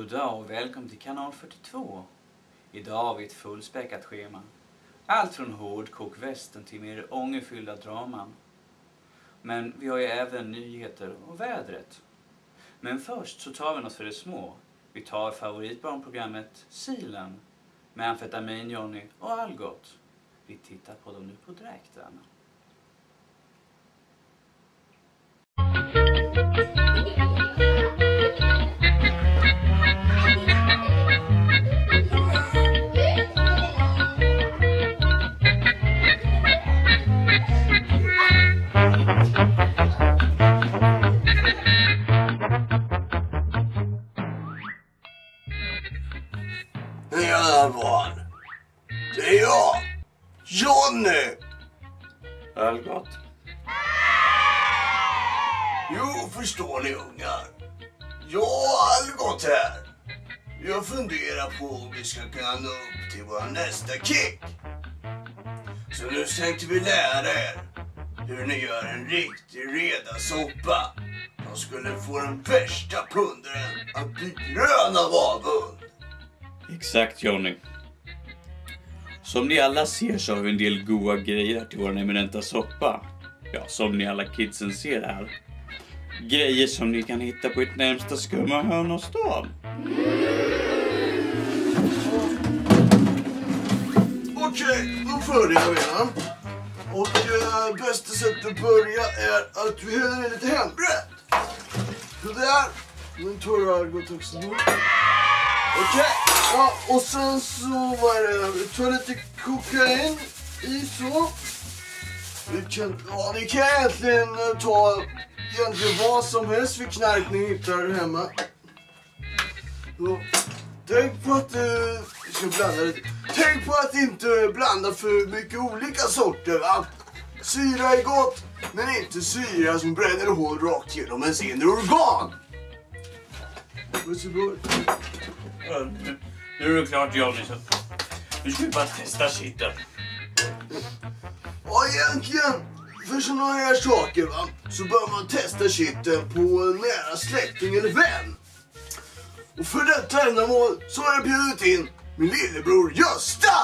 God dag och välkommen till kanal 42. Idag har vi ett fullspäckat schema. Allt från hårdkokvästen till mer ångerfyllda draman. Men vi har ju även nyheter och vädret. Men först så tar vi något för de små. Vi tar favoritbarnprogrammet Silen med Amfetamin-Johnny och Algot. Vi tittar på dem nu på dräkten. Jo, förstår ni ungar. Jag och Algot här. Jag funderar på om vi ska kunna nå upp till vår nästa kick. Så nu tänkte vi lära er hur ni gör en riktig redasoppa som skulle få den värsta pundaren att bli grön av avund. Exakt Johnny. Som ni alla ser så har vi en del goda grejer till vår eminenta soppa. Ja, som ni alla kidsen ser här. Grejer som ni kan hitta på ert närmsta skumma hörn av stan. Okej, då börjar vi. Ja. Och eh, bästa sättet att börja är att vi häller i lite hembränt. Sådär. Nu tar du Algot också. Okej, ja, och sen så var det, vi tar lite kokain i så. Vi kan, ja, ni kan egentligen ta egentligen vad som helst för knark ni hittar hemma. Så, tänk på att du ska blanda lite. Tänk på att inte blanda för mycket olika sorter va. Syra är gott, men inte syra som bränner hål rakt genom ens inre organ. Varsågod. Nu, är det klart Johnny nu ska vi bara testa skiten. Ja, egentligen, för sådana här saker va, så bör man testa skiten på en nära släkting eller vän. Och för detta ändamål så har jag bjudit in min lillebror Gösta!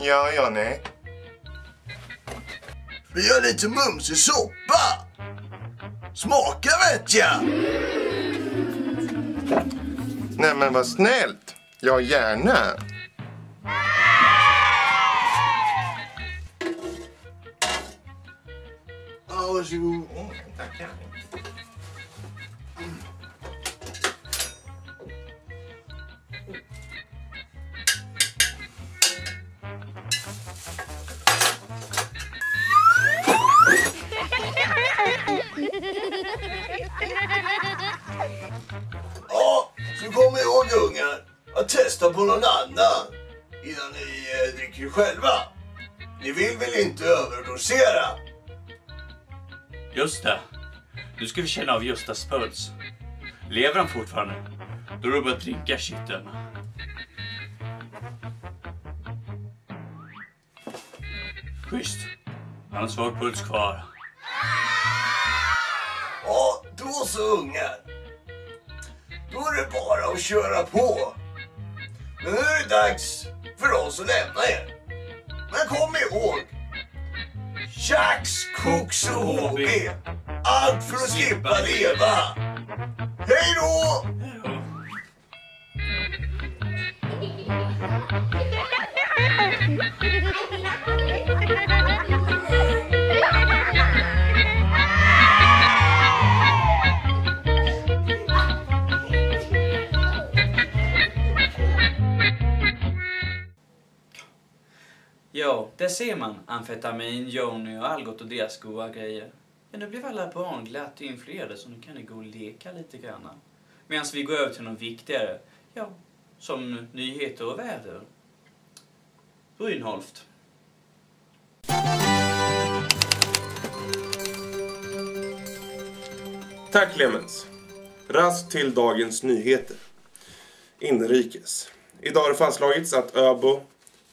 Ja, Johnny. Vi gör lite mumsig soppa. Smaka vet jag! Nej men vad snällt. Ja, gärna. Ja, varsågod. tackar. Ja, så kom ihåg ungar att testa på någon annan innan ni eh, dricker själva. Ni vill väl inte överdosera? Just det. Nu ska vi känna av Göstas puls. Lever han fortfarande? Då är det bara att dricka kitteln. Schysst. Han har svag puls kvar. Ja, då så ungar. Då är det bara att köra på. Men nu är det dags för oss att lämna er. Men kom ihåg. Tjax, koks och HB. Allt för att slippa leva. Hej då! Där ser man amfetamin, Joni och Algot och deras goa grejer. Men nu blev alla barn glatt influerade så nu kan ni gå och leka lite grann. Medan vi går över till något viktigare, ja, som nyheter och väder. Brynholft. Tack Clemens. Raskt till dagens nyheter. Inrikes. Idag har det fastslagits att Öbo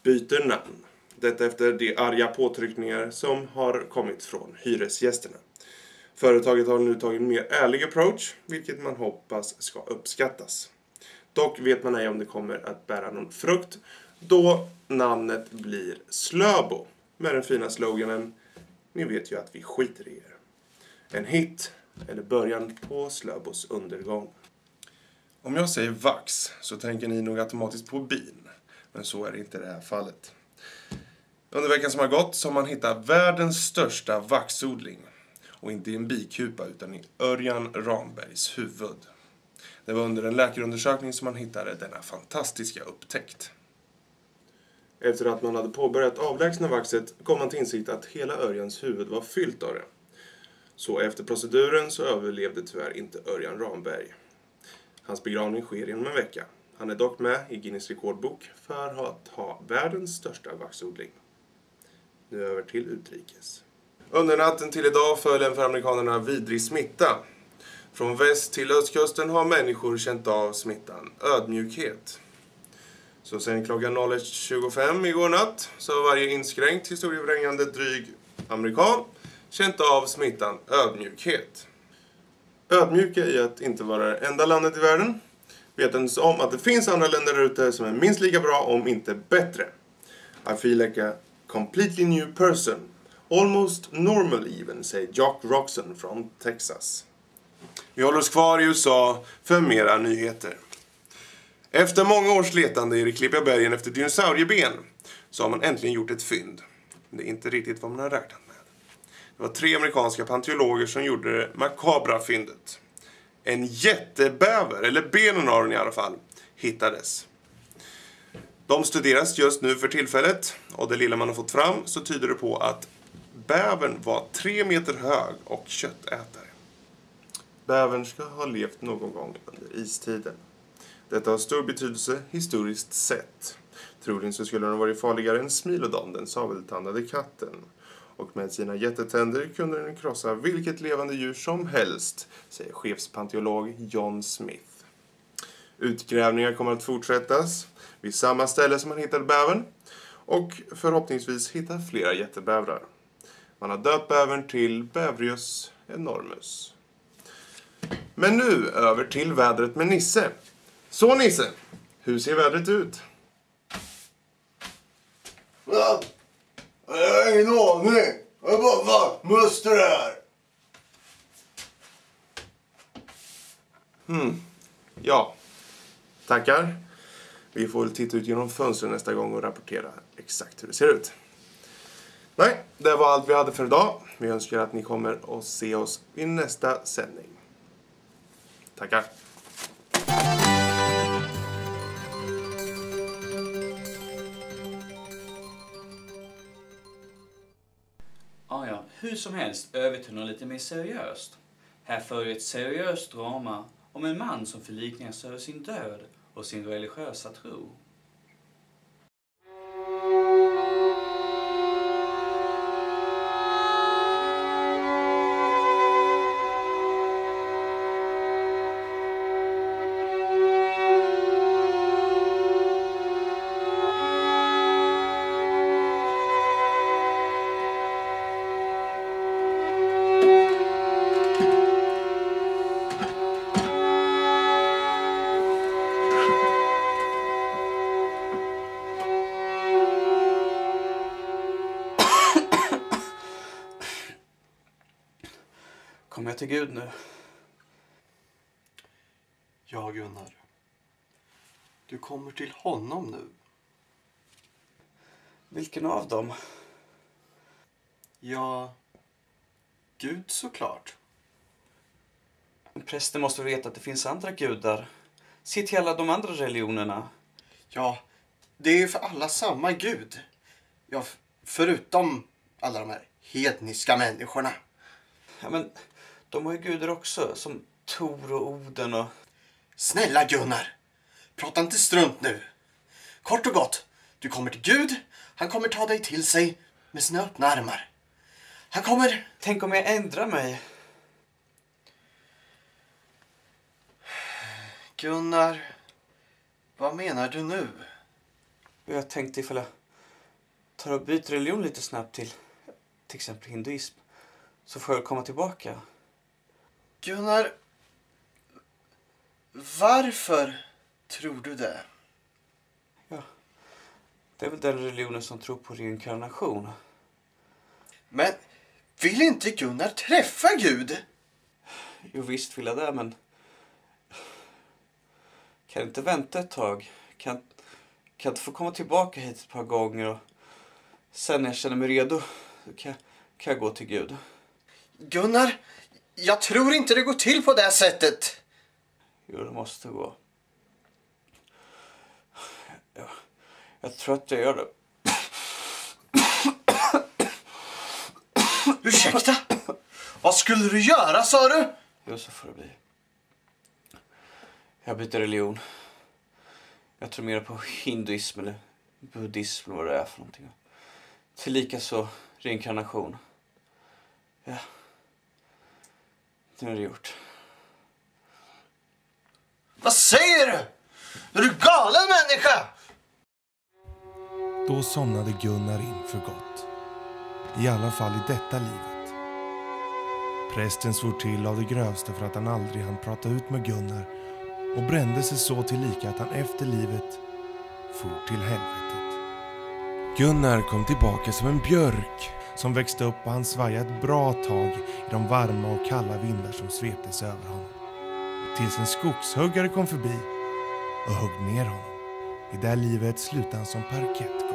byter namn. Detta efter de arga påtryckningar som har kommit från hyresgästerna. Företaget har nu tagit en mer ärlig approach, vilket man hoppas ska uppskattas. Dock vet man ej om det kommer att bära någon frukt, då namnet blir Slöbo med den fina sloganen Ni vet ju att vi skiter i er. En hit, eller början på Slöbos undergång. Om jag säger vax så tänker ni nog automatiskt på bin. Men så är det inte i det här fallet. Under veckan som har gått så har man hittat världens största vaxodling. Och inte i en bikupa utan i Örjan Rambergs huvud. Det var under en läkarundersökning som man hittade denna fantastiska upptäckt. Efter att man hade påbörjat avlägsna vaxet kom man till insikt att hela Örjans huvud var fyllt av det. Så efter proceduren så överlevde tyvärr inte Örjan Ramberg. Hans begravning sker inom en vecka. Han är dock med i Guinness rekordbok för att ha världens största vaxodling. Nu över till utrikes. Under natten till idag föll en för amerikanerna vidrig smitta. Från väst till östkusten har människor känt av smittan ödmjukhet. Så sen klockan 01.25 igår natt så har varje inskränkt historievrängande dryg amerikan känt av smittan ödmjukhet. Ödmjuka i att inte vara det enda landet i världen. Vetandes om att det finns andra länder där ute som är minst lika bra, om inte bättre. I feel like a completely new person. Almost normal even, säger Jock Roxon från Texas. Vi håller oss kvar i USA för mera nyheter. Efter många års letande i de klippiga bergen efter dinosaurieben så har man äntligen gjort ett fynd. Men Det är inte riktigt vad man har räknat med. Det var tre amerikanska panteologer som gjorde det makabra fyndet. En jättebäver, eller benen av den i alla fall, hittades. De studeras just nu för tillfället och det lilla man har fått fram så tyder det på att bävern var tre meter hög och köttätare. Bävern ska ha levt någon gång under istiden. Detta har stor betydelse historiskt sett. Troligen så skulle den varit farligare än Smilodon, den sabeltandade katten. Och med sina jättetänder kunde den krossa vilket levande djur som helst, säger chefspanteolog John Smith. Utgrävningar kommer att fortsättas vid samma ställe som man hittade bävern och förhoppningsvis hitta flera jättebävrar. Man har döpt bävern till Bävrius enormus. Men nu över till vädret med Nisse. Så Nisse, hur ser vädret ut? Va? Jag har ingen aning. Jag är bara vaktmästare här. Ja, tackar. Vi får väl titta ut genom fönstret nästa gång och rapportera exakt hur det ser ut. Nej, det var allt vi hade för idag. Vi önskar att ni kommer och se oss vid nästa sändning. Tackar. Ah, ja, hur som helst över till något lite mer seriöst. Här följer ett seriöst drama om en man som förliknas över sin död och sin religiösa tro. Jag till Gud nu? Ja, Gunnar. Du kommer till honom nu. Vilken av dem? Ja, Gud såklart. Prästen måste veta att det finns andra gudar. Se till alla de andra religionerna. Ja, det är ju för alla samma Gud. Ja, förutom alla de här hedniska människorna. Ja, men de har ju gudar också, som Tor och Oden och... Snälla Gunnar, prata inte strunt nu. Kort och gott, du kommer till Gud, han kommer ta dig till sig med sina öppna armar. Han kommer... Tänk om jag ändrar mig? Gunnar, vad menar du nu? Jag tänkte ifall jag tar och byter religion lite snabbt till till exempel hinduism så får jag komma tillbaka. Gunnar, varför tror du det? Det är väl den religionen som tror på reinkarnation. Men vill inte Gunnar träffa Gud? Jo, visst vill jag det, men... Kan inte vänta ett tag? Kan, kan jag inte få komma tillbaka hit ett par gånger och sen när jag känner mig redo kan, kan jag gå till Gud. Gunnar, jag tror inte det går till på det sättet. Jo, det måste gå. Jag, jag tror att jag gör det. Ursäkta? Vad skulle du göra, sa du? Jo, så får det bli. Jag byter religion. Jag tror mer på hinduism eller buddhism eller vad det är för någonting. Tillika så reinkarnation. Ja. Nu är det gjort. Vad säger du? Är du galen människa? Då somnade Gunnar in för gott. I alla fall i detta livet. Prästen svor till av det grövsta för att han aldrig hann prata ut med Gunnar och brände sig så tillika att han efter livet for till helvetet. Gunnar kom tillbaka som en björk som växte upp och han svajade ett bra tag i de varma och kalla vindar som sveptes över honom. Tills en skogshuggare kom förbi och högg ner honom. I det livet slutade han som parkettgolv.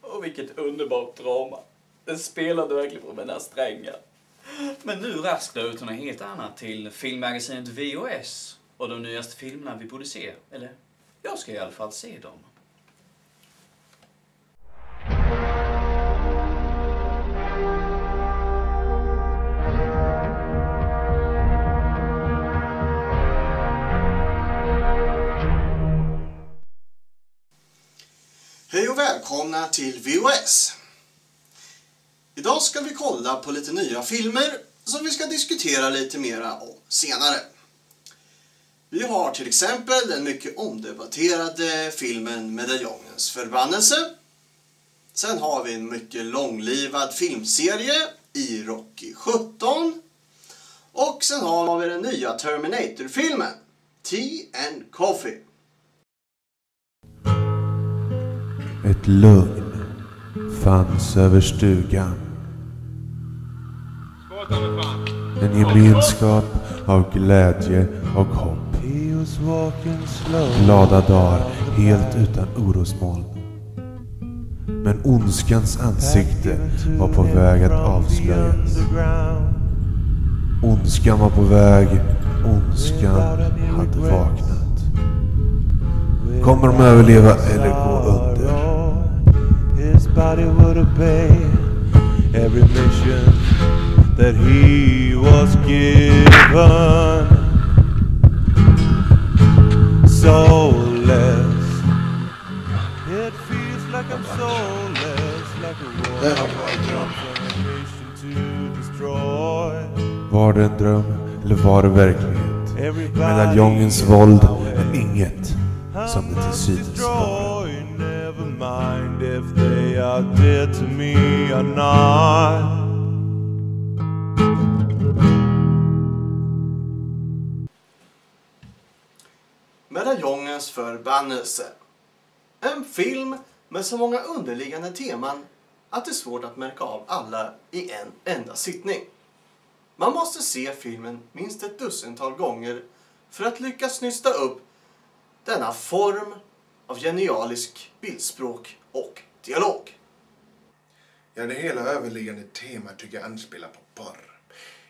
Och vilket underbart drama. Den spelade verkligen på mina strängar. Men nu raskt över till något helt annat, till filmmagasinet VHS och de nyaste filmerna vi borde se. Eller, jag ska i alla fall se dem. Hej och välkomna till VOS. Idag ska vi kolla på lite nya filmer som vi ska diskutera lite mera om senare. Vi har till exempel den mycket omdebatterade filmen Medaljongens förbannelse. Sen har vi en mycket långlivad filmserie i Rocky 17. Och sen har vi den nya Terminator-filmen Tea and Coffee. Ett lugn fanns över stugan. En gemenskap av glädje och hopp. Glada dagar helt utan orosmoln. Men ondskans ansikte var på väg att avslöjas. Ondskan var på väg. Ondskan hade vaknat. Kommer de överleva eller gå under? That he was given. Soulless. It feels like I'm soulless, like a nation to destroy. Var det en dröm eller var det verklighet? Medaljongens våld är inget som det till synes var. Never mind if they are dead to me or not. Djävulens förbannelse. En film med så många underliggande teman att det är svårt att märka av alla i en enda sittning. Man måste se filmen minst ett dussintal gånger för att lyckas nysta upp denna form av genialisk bildspråk och dialog. Ja, det hela överliggande temat tycker jag anspelar på porr.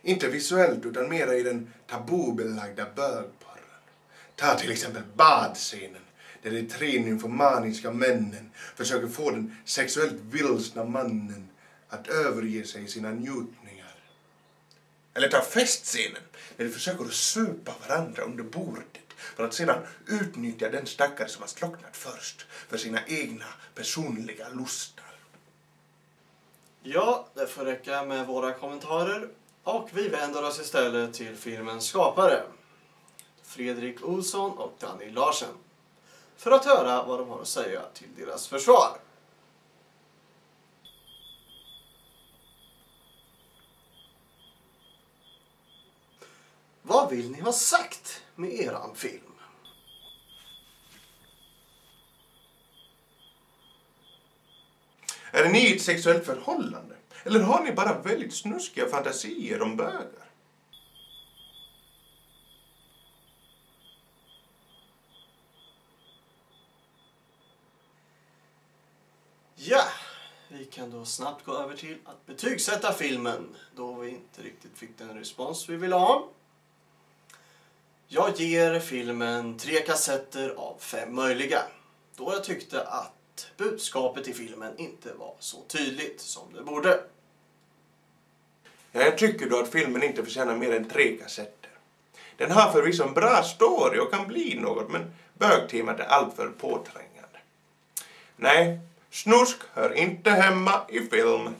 Inte visuellt utan mera i den tabubelagda bög Ta till exempel badscenen där de tre nymfomaniska männen försöker få den sexuellt vilsna mannen att överge sig i sina njutningar. Eller ta festscenen där de försöker att supa varandra under bordet för att sedan utnyttja den stackare som har slocknat först för sina egna personliga lustar. Ja, det får räcka med våra kommentarer och vi vänder oss istället till filmens skapare. Fredrik Olsson och Danny Larsen för att höra vad de har att säga till deras försvar. Vad vill ni ha sagt med eran film? Är ni i ett sexuellt förhållande? Eller har ni bara väldigt snuskiga fantasier om bögar? Ja, vi kan då snabbt gå över till att betygsätta filmen då vi inte riktigt fick den respons vi ville ha. Jag ger filmen tre kassetter av fem möjliga då jag tyckte att budskapet i filmen inte var så tydligt som det borde. Jag tycker då att filmen inte förtjänar mer än tre kassetter. Den har förvisso en bra story och kan bli något, men bögtemat är alltför påträngande. Nej, snusk hör inte hemma i film.